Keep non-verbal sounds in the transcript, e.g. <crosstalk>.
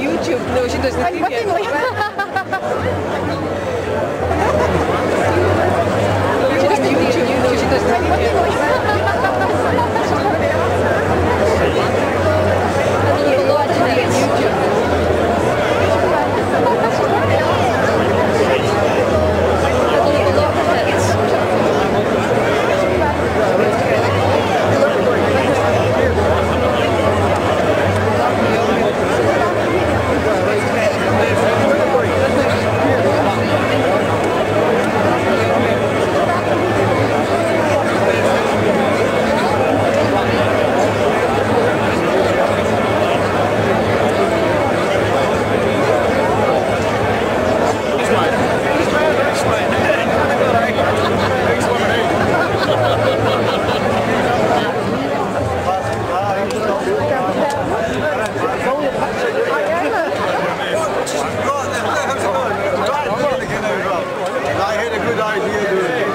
YouTube. No, she does the Ay, pati <laughs> And I had a good idea doing it.